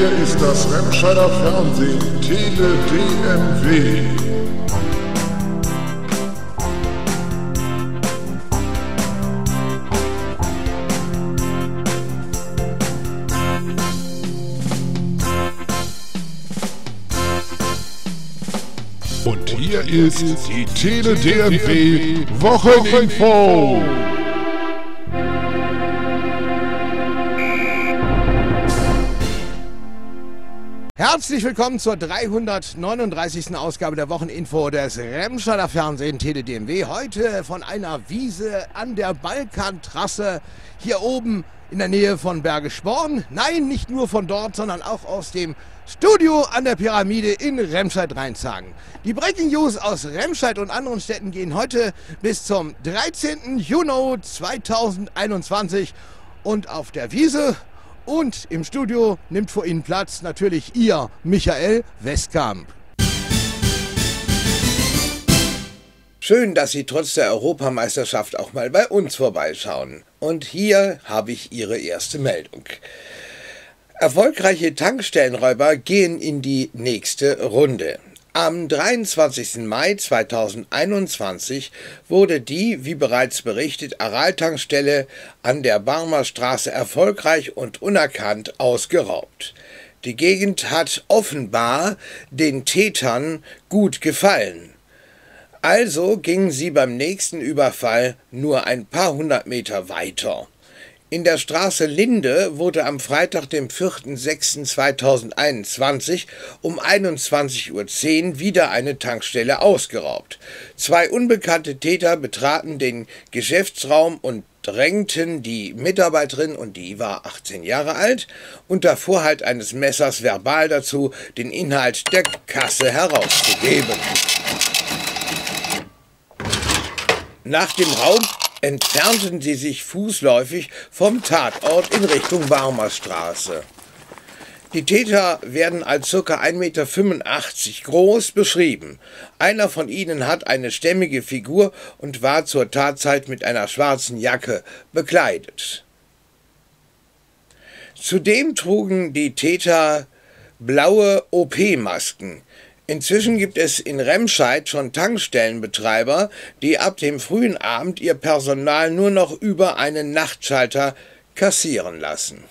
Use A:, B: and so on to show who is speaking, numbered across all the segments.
A: hier ist das Remscheider Fernsehen, Tele DMW. Und hier ist die Tele DMW Wocheninfo.
B: Herzlich willkommen zur 339. Ausgabe der Wocheninfo des Remscheider Fernsehen TeleDMW. Heute von einer Wiese an der Balkantrasse hier oben in der Nähe von Bergisch Born. Nein, nicht nur von dort, sondern auch aus dem Studio an der Pyramide in Remscheid-Rheinzagen. Die Breaking News aus Remscheid und anderen Städten gehen heute bis zum 13. Juni 2021 und auf der Wiese und im Studio nimmt vor Ihnen Platz natürlich Ihr Michael Westkamp. Schön, dass Sie trotz der Europameisterschaft auch mal bei uns vorbeischauen. Und hier habe ich Ihre erste Meldung. Erfolgreiche Tankstellenräuber gehen in die nächste Runde. Am 23. Mai 2021 wurde die, wie bereits berichtet, Araltankstelle an der Barmer Straße erfolgreich und unerkannt ausgeraubt. Die Gegend hat offenbar den Tätern gut gefallen. Also gingen sie beim nächsten Überfall nur ein paar hundert Meter weiter. In der Straße Linde wurde am Freitag, dem 4.6.2021 um 21.10 Uhr wieder eine Tankstelle ausgeraubt. Zwei unbekannte Täter betraten den Geschäftsraum und drängten die Mitarbeiterin, und die war 18 Jahre alt, unter Vorhalt eines Messers verbal dazu, den Inhalt der Kasse herauszugeben. Nach dem Raub entfernten sie sich fußläufig vom Tatort in Richtung Barmerstraße. Die Täter werden als ca. 1,85 Meter groß beschrieben. Einer von ihnen hat eine stämmige Figur und war zur Tatzeit mit einer schwarzen Jacke bekleidet. Zudem trugen die Täter blaue OP-Masken. Inzwischen gibt es in Remscheid schon Tankstellenbetreiber, die ab dem frühen Abend ihr Personal nur noch über einen Nachtschalter kassieren lassen.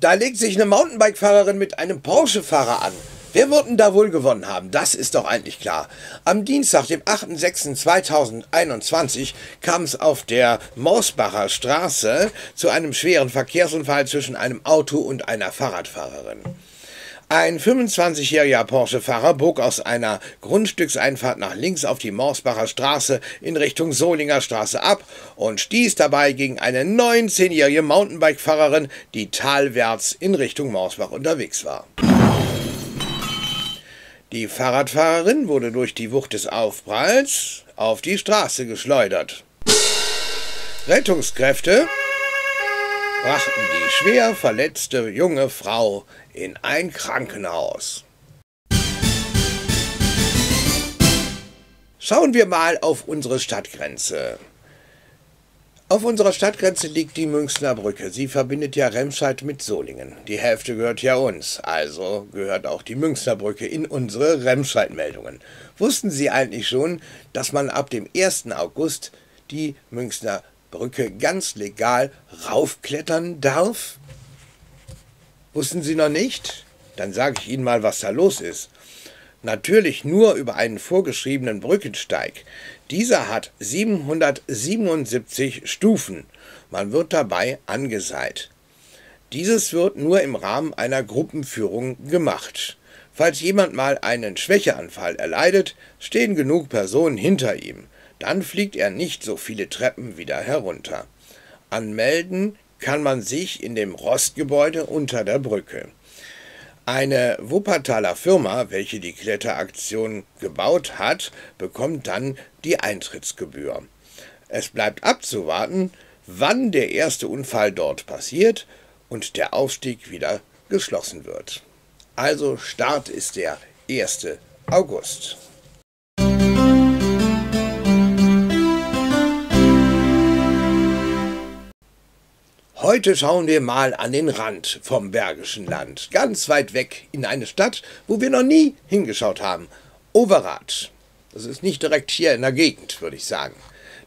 B: Da legt sich eine Mountainbike-Fahrerin mit einem Porsche-Fahrer an. Wer wird denn da wohl gewonnen haben? Das ist doch eigentlich klar. Am Dienstag, dem 8.6.2021, kam es auf der Mausbacher Straße zu einem schweren Verkehrsunfall zwischen einem Auto und einer Fahrradfahrerin. Ein 25-jähriger Porsche-Fahrer bog aus einer Grundstückseinfahrt nach links auf die Morsbacher Straße in Richtung Solinger Straße ab und stieß dabei gegen eine 19-jährige Mountainbike-Fahrerin, die talwärts in Richtung Morsbach unterwegs war. Die Fahrradfahrerin wurde durch die Wucht des Aufpralls auf die Straße geschleudert. Rettungskräfte brachten die schwer verletzte junge Frau in ein Krankenhaus. Schauen wir mal auf unsere Stadtgrenze. Auf unserer Stadtgrenze liegt die Münchner Brücke. Sie verbindet ja Remscheid mit Solingen. Die Hälfte gehört ja uns, also gehört auch die Münchner Brücke in unsere Remscheid-Meldungen. Wussten Sie eigentlich schon, dass man ab dem 1. August die Münchner Brücke ganz legal raufklettern darf? Wussten Sie noch nicht? Dann sage ich Ihnen mal, was da los ist. Natürlich nur über einen vorgeschriebenen Brückensteig. Dieser hat 777 Stufen. Man wird dabei angeseit. Dieses wird nur im Rahmen einer Gruppenführung gemacht. Falls jemand mal einen Schwächeanfall erleidet, stehen genug Personen hinter ihm. Dann fliegt er nicht so viele Treppen wieder herunter. Anmelden kann man sich in dem Rostgebäude unter der Brücke. Eine Wuppertaler Firma, welche die Kletteraktion gebaut hat, bekommt dann die Eintrittsgebühr. Es bleibt abzuwarten, wann der erste Unfall dort passiert und der Aufstieg wieder geschlossen wird. Also Start ist der 1. August. Heute schauen wir mal an den Rand vom Bergischen Land, ganz weit weg in eine Stadt, wo wir noch nie hingeschaut haben. Overath. Das ist nicht direkt hier in der Gegend, würde ich sagen.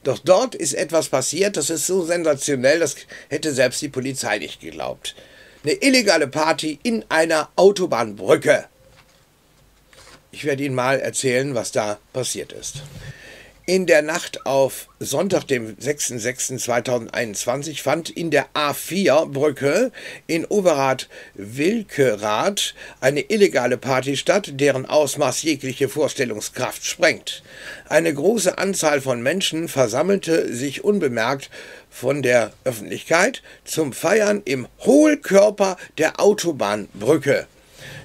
B: Doch dort ist etwas passiert, das ist so sensationell, das hätte selbst die Polizei nicht geglaubt. Eine illegale Party in einer Autobahnbrücke. Ich werde Ihnen mal erzählen, was da passiert ist. In der Nacht auf Sonntag, dem 6.6.2021, fand in der A4-Brücke in Overath-Wilkerath eine illegale Party statt, deren Ausmaß jegliche Vorstellungskraft sprengt. Eine große Anzahl von Menschen versammelte sich unbemerkt von der Öffentlichkeit zum Feiern im Hohlkörper der Autobahnbrücke.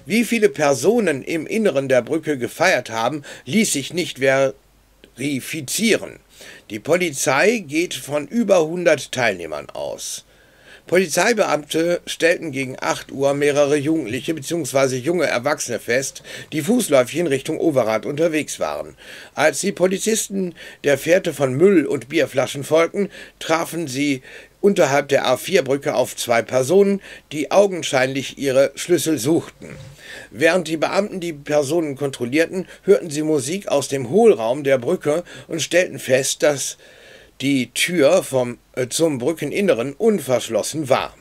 B: Wie viele Personen im Inneren der Brücke gefeiert haben, ließ sich nicht verifizieren. Die Polizei geht von über 100 Teilnehmern aus. Polizeibeamte stellten gegen 8 Uhr mehrere Jugendliche bzw. junge Erwachsene fest, die fußläufig in Richtung Overath unterwegs waren. Als die Polizisten der Fährte von Müll und Bierflaschen folgten, trafen sie unterhalb der A4-Brücke auf zwei Personen, die augenscheinlich ihre Schlüssel suchten. Während die Beamten die Personen kontrollierten, hörten sie Musik aus dem Hohlraum der Brücke und stellten fest, dass die Tür vom, äh, zum Brückeninneren unverschlossen war.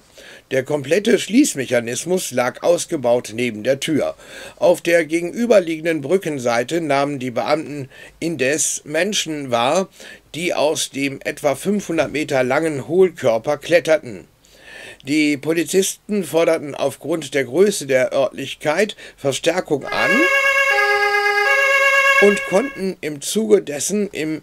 B: Der komplette Schließmechanismus lag ausgebaut neben der Tür. Auf der gegenüberliegenden Brückenseite nahmen die Beamten indes Menschen wahr, die aus dem etwa 500 Meter langen Hohlkörper kletterten. Die Polizisten forderten aufgrund der Größe der Örtlichkeit Verstärkung an und konnten im Zuge dessen im,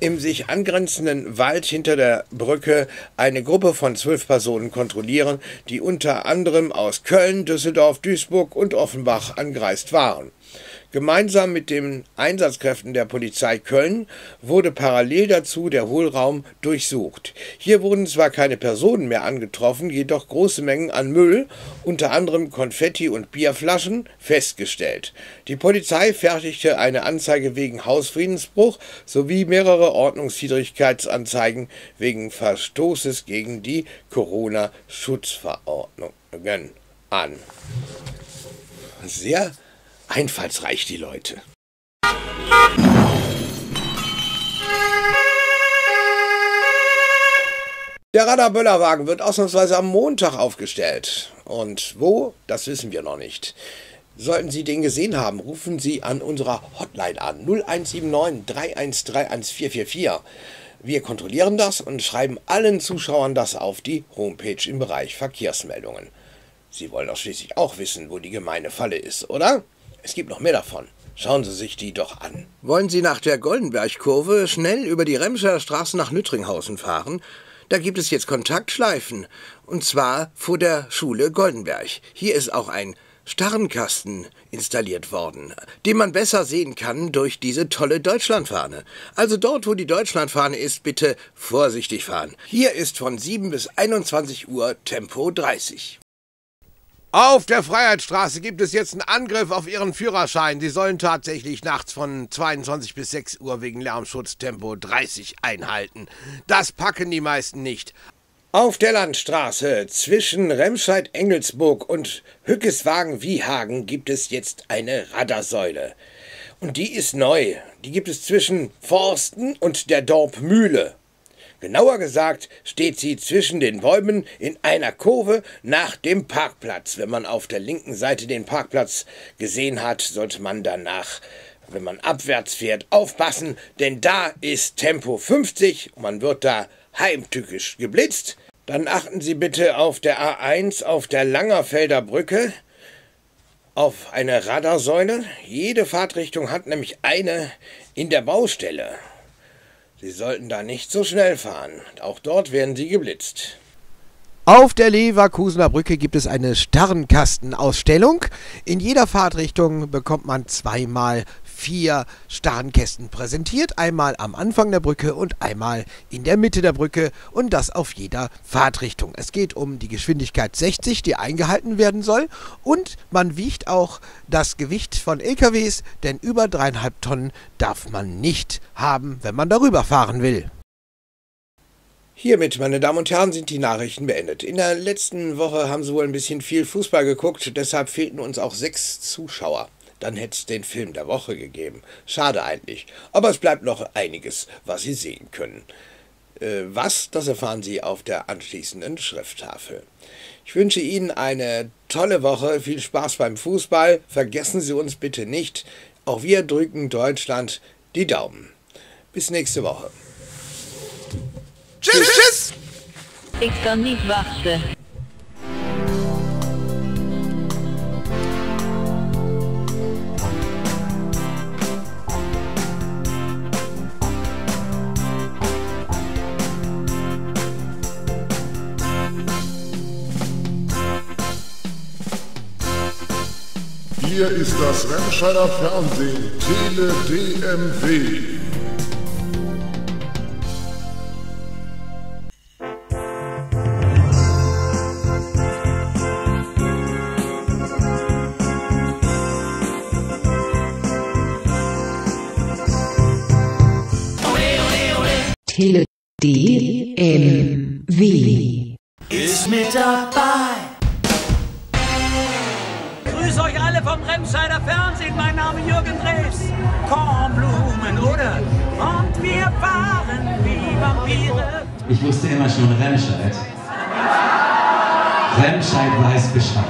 B: im sich angrenzenden Wald hinter der Brücke eine Gruppe von zwölf Personen kontrollieren, die unter anderem aus Köln, Düsseldorf, Duisburg und Offenbach angereist waren. Gemeinsam mit den Einsatzkräften der Polizei Köln wurde parallel dazu der Hohlraum durchsucht. Hier wurden zwar keine Personen mehr angetroffen, jedoch große Mengen an Müll, unter anderem Konfetti und Bierflaschen, festgestellt. Die Polizei fertigte eine Anzeige wegen Hausfriedensbruch sowie mehrere Ordnungswidrigkeitsanzeigen wegen Verstoßes gegen die Corona-Schutzverordnungen an. Sehr einfallsreich, die Leute. Der Radarböllerwagen wird ausnahmsweise am Montag aufgestellt. Und wo, das wissen wir noch nicht. Sollten Sie den gesehen haben, rufen Sie an unserer Hotline an 0179 3131 444. Wir kontrollieren das und schreiben allen Zuschauern das auf die Homepage im Bereich Verkehrsmeldungen. Sie wollen doch schließlich auch wissen, wo die gemeine Falle ist, oder? Es gibt noch mehr davon. Schauen Sie sich die doch an. Wollen Sie nach der Goldenbergkurve schnell über die Remscher Straße nach Nüttringhausen fahren? Da gibt es jetzt Kontaktschleifen. Und zwar vor der Schule Goldenberg. Hier ist auch ein Starrenkasten installiert worden, den man besser sehen kann durch diese tolle Deutschlandfahne. Also dort, wo die Deutschlandfahne ist, bitte vorsichtig fahren. Hier ist von 7 bis 21 Uhr Tempo 30. Auf der Freiheitsstraße gibt es jetzt einen Angriff auf Ihren Führerschein. Sie sollen tatsächlich nachts von 22 bis 6 Uhr wegen Lärmschutz Tempo 30 einhalten. Das packen die meisten nicht. Auf der Landstraße zwischen Remscheid-Engelsburg und Hückeswagen-Wiehagen gibt es jetzt eine Radarsäule. Und die ist neu. Die gibt es zwischen Forsten und der Dorpmühle. Genauer gesagt steht sie zwischen den Bäumen in einer Kurve nach dem Parkplatz. Wenn man auf der linken Seite den Parkplatz gesehen hat, sollte man danach, wenn man abwärts fährt, aufpassen, denn da ist Tempo 50 und man wird da heimtückisch geblitzt. Dann achten Sie bitte auf der A1 auf der Langerfelder Brücke auf eine Radarsäule. Jede Fahrtrichtung hat nämlich eine in der Baustelle. Sie sollten da nicht so schnell fahren. Auch dort werden Sie geblitzt. Auf der Leverkusener Brücke gibt es eine Starrenkastenausstellung. In jeder Fahrtrichtung bekommt man zweimal vier Starnkästen präsentiert. Einmal am Anfang der Brücke und einmal in der Mitte der Brücke und das auf jeder Fahrtrichtung. Es geht um die Geschwindigkeit 60, die eingehalten werden soll. Und man wiegt auch das Gewicht von LKWs, denn über dreieinhalb Tonnen darf man nicht haben, wenn man darüber fahren will. Hiermit, meine Damen und Herren, sind die Nachrichten beendet. In der letzten Woche haben Sie wohl ein bisschen viel Fußball geguckt, deshalb fehlten uns auch sechs Zuschauer. Dann hätte es den Film der Woche gegeben. Schade eigentlich. Aber es bleibt noch einiges, was Sie sehen können. Äh, was, das erfahren Sie auf der anschließenden Schrifttafel. Ich wünsche Ihnen eine tolle Woche, viel Spaß beim Fußball. Vergessen Sie uns bitte nicht. Auch wir drücken Deutschland die Daumen. Bis nächste Woche. Tschüss, tschüss!
C: Ik kan niet wachten.
A: Ist das Remscheider Fernsehen, Tele DMW.
D: Tele DMW.
E: ist mit dabei. Grüß euch alle vom Remscheider Fernsehen. Mein Name Jürgen Drews. Kornblumen, oder? Und wir fahren wie Vampire.
F: Ich wusste immer schon Remscheid. Remscheid weiß Bescheid.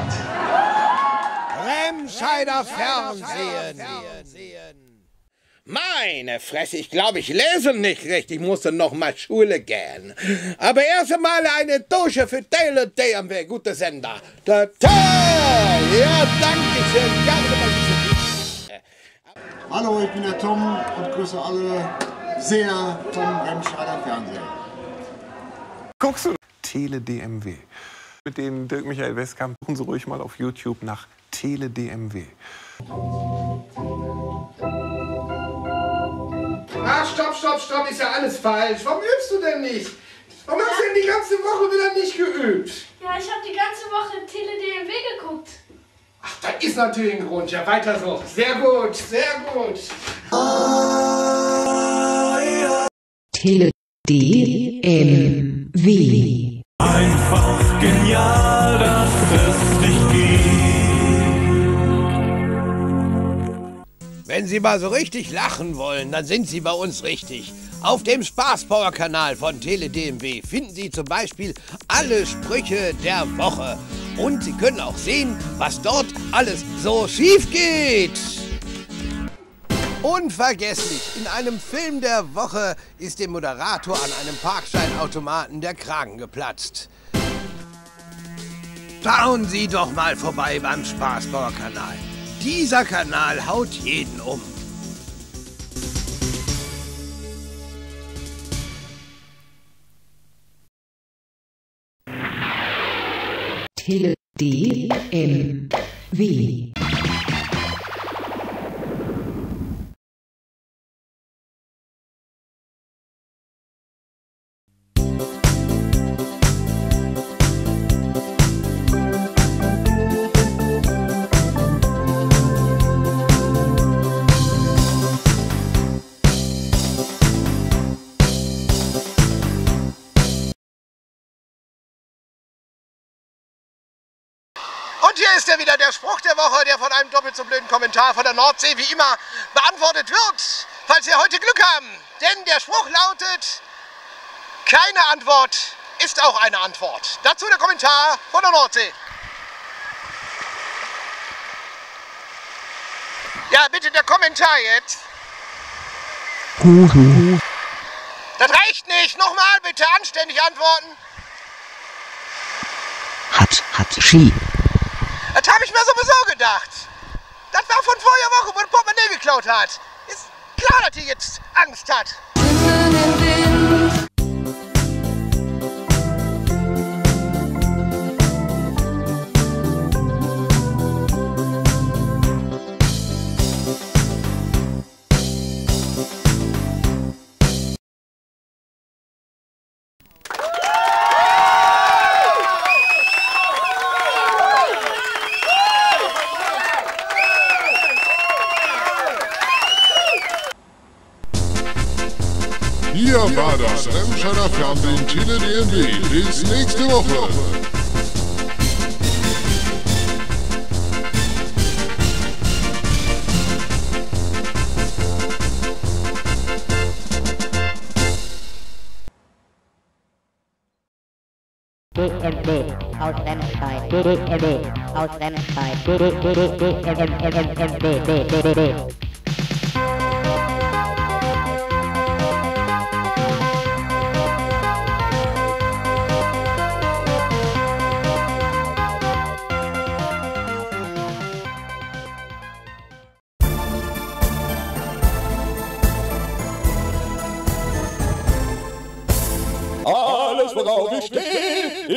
B: Remscheider Fernsehen. Meine Fresse, ich glaube, ich lese nicht recht. Ich musste noch mal Schule gehen. Aber erst einmal eine Dusche für Tele DMW. Guter Sender. Da. Ja, danke schön. Mal
G: Hallo, ich bin der Tom und grüße alle sehr vom Remscheider Fernsehen.
H: Guckst du Tele DMW? Mit dem Dirk Michael Westkamp suchen Sie ruhig mal auf YouTube nach Tele DMW.
B: Ah, stopp, stopp, stopp, ist ja alles falsch. Warum übst du denn nicht? Warum hast du denn die ganze Woche wieder nicht geübt?
I: Ja, ich habe die ganze Woche Tele DMW geguckt.
B: Ach, da ist natürlich ein Grund. Ja, weiter so. Sehr gut, sehr gut.
D: Tele DMW.
E: Einfach genial, dass es dich gibt.
B: Wenn Sie mal so richtig lachen wollen, dann sind Sie bei uns richtig. Auf dem Spaßpower-Kanal von TeleDMW finden Sie zum Beispiel alle Sprüche der Woche. Und Sie können auch sehen, was dort alles so schief geht. Unvergesslich, in einem Film der Woche ist dem Moderator an einem Parkscheinautomaten der Kragen geplatzt. Schauen Sie doch mal vorbei beim Spaßbauer-Kanal. Dieser Kanal haut jeden um.
D: Tele DMW.
B: Der Spruch der Woche, der von einem doppelt so blöden Kommentar von der Nordsee wie immer beantwortet wird, falls Sie heute Glück haben. Denn der Spruch lautet, keine Antwort ist auch eine Antwort. Dazu der Kommentar von der Nordsee. Ja, bitte der Kommentar jetzt. Das reicht nicht. Nochmal bitte anständig antworten.
D: Hat, hat, Ski.
B: Das habe ich mir sowieso gedacht. Das war von vorher Woche, wo ein Portemonnaie geklaut hat. Ist klar, dass die jetzt Angst hat.
J: DMW
H: aus Remscheid. DDMW aus Remscheid.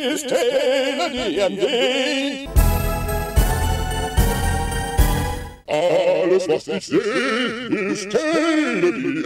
K: Ist Tele-DMW. Alles, was ich sehe, ist Tele-DMW.